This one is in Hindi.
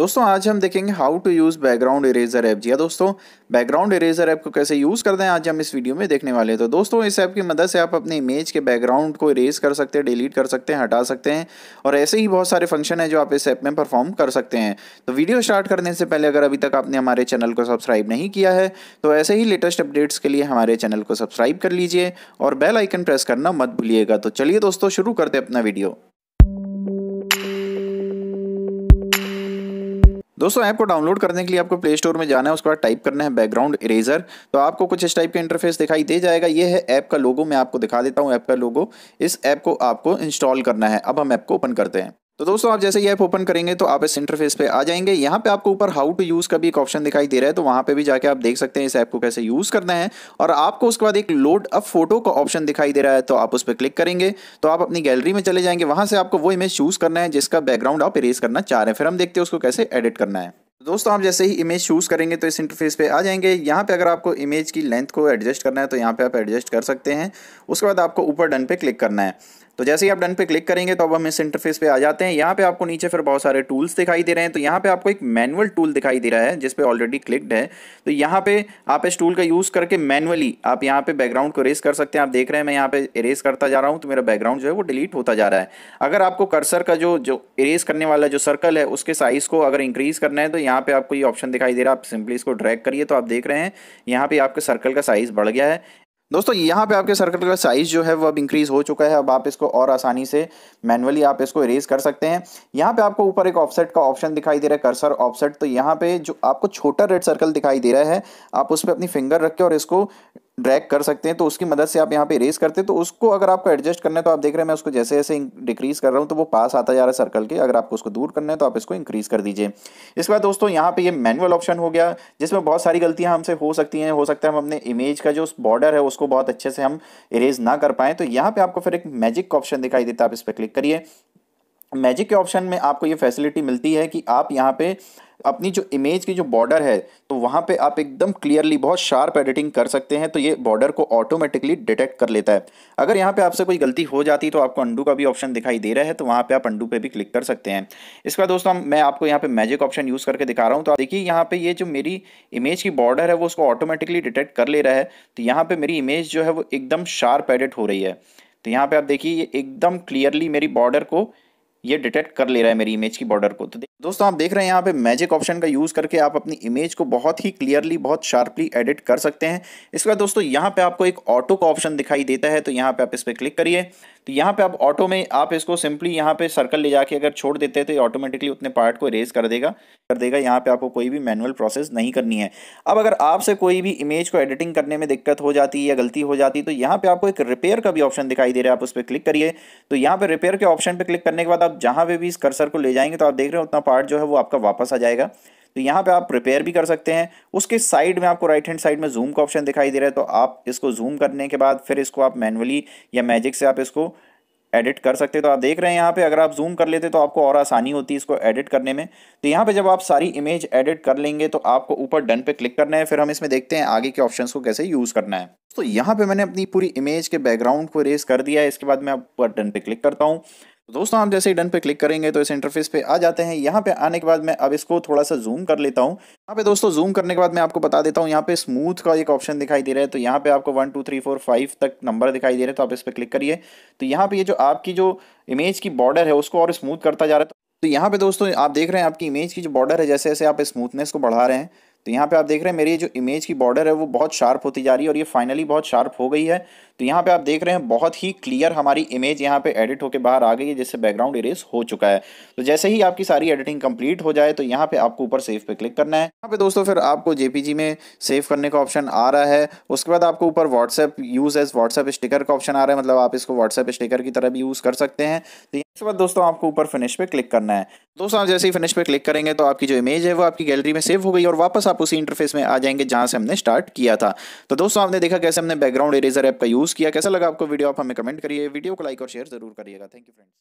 दोस्तों, आज हम देखेंगे how to use background eraser app जी हाँ दोस्तों बैकग्राउंड इरेजर ऐप को कैसे यूज़ करते हैं, आज हम इस वीडियो में देखने वाले हैं। तो दोस्तों, इस ऐप की मदद से आप अपने इमेज के बैकग्राउंड को इरेज कर सकते हैं डिलीट कर सकते हैं, हटा सकते हैं और ऐसे ही बहुत सारे फ़ंक्शन है जो आप इस ऐप में परफॉर्म कर सकते हैं। तो वीडियो स्टार्ट करने से पहले अगर अभी तक आपने हमारे चैनल को सब्सक्राइब नहीं किया है तो ऐसे ही लेटेस्ट अपडेट्स के लिए हमारे चैनल को सब्सक्राइब कर लीजिए और बेल आइकन प्रेस करना मत भूलिएगा। तो चलिए दोस्तों, शुरू करते अपना वीडियो दोस्तों, ऐप को डाउनलोड करने के लिए आपको प्ले स्टोर में जाना है, उसके बाद टाइप करना है बैकग्राउंड इरेजर तो आपको कुछ इस टाइप का इंटरफेस दिखाई दे जाएगा। ये है ऐप का लोगो मैं आपको दिखा देता हूँ ऐप का लोगो इस ऐप को आपको इंस्टॉल करना है। अब हम ऐप को ओपन करते हैं। तो दोस्तों, आप जैसे ये ऐप ओपन करेंगे तो आप इस इंटरफेस पे आ जाएँगे। यहाँ पे आपको ऊपर हाउ टू यूज़ का भी एक ऑप्शन दिखाई दे रहा है तो वहाँ पे भी जाके आप देख सकते हैं इस ऐप को कैसे यूज़ करना है। और आपको उसके बाद एक लोड अप फ़ोटो का ऑप्शन दिखाई दे रहा है तो आप उस पर क्लिक करेंगे। तो आप अपनी गैलरी में चले जाएँगे, वहाँ से आपको वो इमेज चूज़ करना है, जिसका बैकग्राउंड आप इरेज करना चाह रहे हैं। फिर हम देखते हैं उसको कैसे एडिट करना है। तो दोस्तों, आप जैसे ही इमेज चूज़ करेंगे तो इस इंटरफेस पे आ जाएँगे। यहाँ पे अगर आपको इमेज की लेंथ को एडजस्ट करना है तो यहाँ पे आप एडजस्ट कर सकते हैं। उसके बाद आपको ऊपर डन पे क्लिक करना है। तो जैसे ही आप डन पे क्लिक करेंगे तो अब हम इस इंटरफेस पे आ जाते हैं। यहाँ पे आपको नीचे फिर बहुत सारे टूल्स दिखाई दे रहे हैं। तो यहाँ पे आपको एक मैनुअल टूल दिखाई दे रहा है जिसपे ऑलरेडी क्लिक्ड है। तो यहाँ पे आप इस टूल का यूज़ करके मैनुअली आप यहाँ पे बैकग्राउंड को इरेज कर सकते हैं। आप देख रहे हैं, मैं यहाँ पे इरेज करता जा रहा हूँ तो मेरा बैकग्राउंड जो है वो डिलीट होता जा रहा है। अगर आपको कर्सर का जो जो इरेज करने वाला जो सर्कल है, उसके साइज़ को अगर इंक्रीज करना है तो यहाँ पे आपको ये ऑप्शन दिखाई दे रहा है। आप सिंपली इसको ड्रैग करिए तो आप देख रहे हैं, यहाँ पे आपके सर्कल का साइज़ बढ़ गया है। दोस्तों, यहाँ पे आपके सर्कल का साइज़ जो है वो अब इंक्रीज हो चुका है। अब आप इसको और आसानी से मैनुअली आप इसको इरेज कर सकते हैं। यहाँ पे आपको ऊपर एक ऑफसेट का ऑप्शन दिखाई दे रहा है कर्सर ऑफसेट तो यहाँ पे जो आपको छोटा रेड सर्कल दिखाई दे रहा है, आप उस पर अपनी फिंगर रख के और इसको ड्रैग कर सकते हैं तो उसकी मदद से आप यहाँ पे इरेज करते हैं तो उसको अगर आपको एडजस्ट करना है तो आप देख रहे हैं मैं उसको जैसे जैसे डिक्रीज कर रहा हूँ तो वो पास आता जा रहा है सर्कल के। अगर आपको उसको दूर करना है तो आप इसको इंक्रीज कर दीजिए। इसके बाद दोस्तों, यहाँ पे ये मैनुअल ऑप्शन हो गया, जिसमें बहुत सारी गलतियाँ हमसे हो सकती हैं। हो सकता है हम अपने इमेज का जो बॉर्डर है, उसको बहुत अच्छे से हम इरेज ना कर पाएँ। तो यहाँ पर आपको फिर एक मैजिक ऑप्शन दिखाई देता है, आप इस पर क्लिक करिए। मैजिक के ऑप्शन में आपको ये फैसिलिटी मिलती है कि आप यहाँ पे अपनी जो इमेज की जो बॉर्डर है तो वहाँ पे आप एकदम क्लियरली बहुत शार्प एडिटिंग कर सकते हैं तो ये बॉर्डर को ऑटोमेटिकली डिटेक्ट कर लेता है। अगर यहाँ पे आपसे कोई गलती हो जाती तो आपको अंडू का भी ऑप्शन दिखाई दे रहा है तो वहाँ पे आप अंडू पे भी क्लिक कर सकते हैं। इसके दोस्तों, मैं आपको यहाँ पे मैजिक ऑप्शन यूज़ करके दिखा रहा हूँ तो देखिए यहाँ पे ये जो मेरी इमेज की बॉर्डर है, वो उसको ऑटोमेटिकली डिटेक्ट कर ले रहा है तो यहाँ पर मेरी इमेज जो है, वो एकदम शार्प एडिट हो रही है। तो यहाँ पर आप देखिए, ये एकदम क्लियरली मेरी बॉर्डर को ये डिटेक्ट कर ले रहा है मेरी इमेज की बॉर्डर को। तो दोस्तों, आप देख रहे हैं यहाँ पे मैजिक ऑप्शन का यूज़ करके आप अपनी इमेज को बहुत ही क्लियरली बहुत शार्पली एडिट कर सकते हैं। इसके बाद दोस्तों, यहाँ पे आपको एक ऑटो का ऑप्शन दिखाई देता है तो यहाँ पे आप इस पर क्लिक करिए। तो यहाँ पे आप ऑटो में आप इसको सिंपली यहाँ पे सर्कल ले जाके अगर छोड़ देते हैं तो ये ऑटोमेटिकली उतने पार्ट को इरेज कर देगा कर देगा। यहाँ पे आपको कोई भी मैनुअल प्रोसेस नहीं करनी है। अब अगर आपसे कोई भी इमेज को एडिटिंग करने में दिक्कत हो जाती है या गलती हो जाती है तो यहाँ पर आपको एक रिपेयर का भी ऑप्शन दिखाई दे रहा है। आप उस पर क्लिक करिए। तो यहाँ पर रिपेयर के ऑप्शन पर क्लिक करने के बाद आप जहाँ पर भी इस कर्सर को ले जाएँगे तो आप देख रहे हो उतना पार्ट जो है वो आपका वापस आ जाएगा। तो यहाँ पे आप प्रिपेयर भी कर सकते हैं। उसके साइड में आपको राइट हैंड साइड में जूम का ऑप्शन दिखाई दे रहा है। तो आप इसको जूम करने के बाद फिर इसको आप मैनुअली या मैजिक से आप इसको एडिट कर सकते हैं। तो आप देख रहे हैं यहाँ पे अगर आप जूम कर लेते तो आपको और आसानी होती इसको एडिट करने में। तो यहाँ पे जब आप सारी इमेज एडिट कर लेंगे तो आपको ऊपर डन पे क्लिक करना है। फिर हम इसमें देखते हैं आगे के ऑप्शंस को कैसे यूज़ करना है। तो यहाँ पे मैंने अपनी पूरी इमेज के बैकग्राउंड को रेज कर दिया है। इसके बाद मैं ऊपर डन पे क्लिक करता हूँ। तो दोस्तों, आप जैसे ही डन पे क्लिक करेंगे तो इस इंटरफेस पे आ जाते हैं। यहाँ पे आने के बाद मैं अब इसको थोड़ा सा जूम कर लेता हूँ। यहाँ पे दोस्तों जूम करने के बाद मैं आपको बता देता हूँ, यहाँ पे स्मूथ का एक ऑप्शन दिखाई दे रहा है। तो यहाँ पे आपको one two three four five तक नंबर दिखाई दे रहे हैं। तो आप इस पर क्लिक करिए। तो यहाँ पे ये जो आपकी जो इमेज की बॉर्डर है, उसको और स्मूथ करता जा रहा है। तो यहाँ पे दोस्तों, आप देख रहे हैं, आपकी इमेज की जो बॉर्डर है जैसे जैसे आप स्मूथनेस को बढ़ा रहे हैं तो यहाँ पे आप देख रहे हैं मेरी जो इमेज की बॉर्डर है वो बहुत शार्प होती जा रही है और ये फाइनली बहुत शार्प हो गई है। तो यहाँ पे आप देख रहे हैं बहुत ही क्लियर हमारी इमेज यहाँ पे एडिट होकर बाहर आ गई है, जिससे बैकग्राउंड इरेज हो चुका है। तो जैसे ही आपकी सारी एडिटिंग कंप्लीट हो जाए तो यहाँ पे आपको ऊपर सेव पे क्लिक करना है। यहाँ पे दोस्तों फिर आपको जेपीजी में सेव करने का ऑप्शन आ रहा है। उसके बाद आपको ऊपर WhatsApp use as WhatsApp sticker का ऑप्शन आ रहा है। मतलब आप इसको व्हाट्सएप स्टिकर की तरह भी यूज़ कर सकते हैं। तो इसके बाद दोस्तों आपको ऊपर फिनिश पे क्लिक करना है। दोस्तों आप जैसे ही फिनिश पे क्लिक करेंगे तो आपकी जो इमेज है वो आपकी गैलरी में सेव हो गई और वापस आप उसी इंटरफेस में आ जाएँगे जहाँ से हमने स्टार्ट किया था। तो दोस्तों, आपने देखा कैसे हमने बैकग्राउंड इरेजर ऐप का यूज़ किया, कैसा लगा आपको वीडियो आप हमें कमेंट करिए। वीडियो को लाइक और शेयर ज़रूर करिएगा। Thank you friends